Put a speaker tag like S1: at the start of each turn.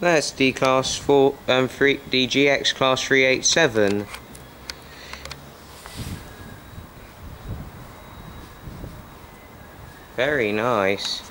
S1: That's D class 4 um 3 DGX class 387. Very nice.